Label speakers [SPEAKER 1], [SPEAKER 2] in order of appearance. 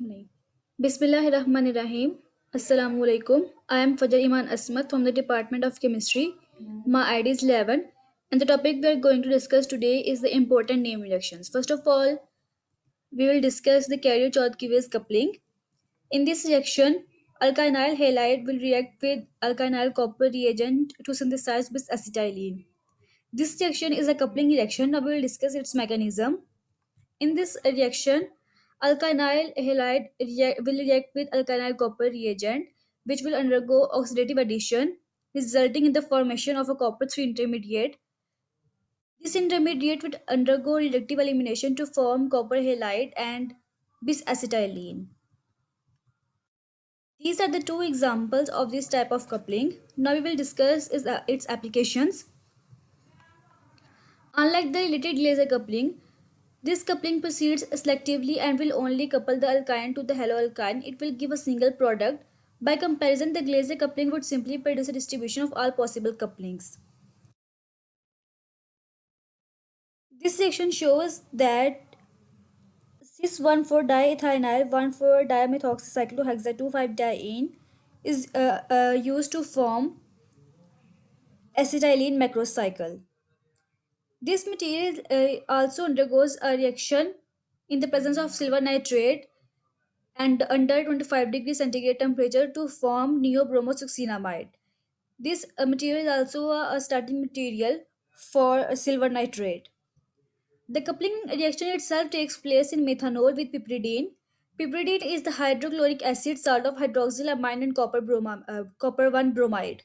[SPEAKER 1] नहीं Bismillahirrahmanirrahim. Assalamu alaikum. I am Fajar Iman Asmat from the Department of Chemistry. My ID is 11 and the topic we are going to discuss today is the important name reactions. First of all, we will discuss the Cadiot-Chodkiewicz coupling. In this reaction, alkynyl halide will react with alkynyl copper reagent to synthesize bis acetylene. This reaction is a coupling reaction. Now we will discuss its mechanism. In this reaction, alkynyl halide will react with alkynyl copper reagent, which will undergo oxidative addition, resulting in the formation of a copper 3 intermediate. This intermediate would undergo reductive elimination to form copper halide and bisacetylene. These are the two examples of this type of coupling. Now we will discuss uh, its applications. Unlike the related Glaser coupling, this coupling proceeds selectively and will only couple the alkyne to the haloalkyne. It will give a single product. By comparison, the Glaser coupling would simply produce a distribution of all possible couplings. This section shows that cis 1,4-diethynyl 1,4-dimethoxycyclohexane is uh, uh, used to form acetylene macrocycle. This material uh, also undergoes a reaction in the presence of silver nitrate and under 25 degree centigrade temperature to form N-bromosuccinimide. This uh, material is also a, a starting material for uh, silver nitrate. The coupling reaction itself takes place in methanol with piperidine. Piperidine is the hydrochloric acid salt of hydroxylamine and copper, bromide, uh, copper 1 bromide.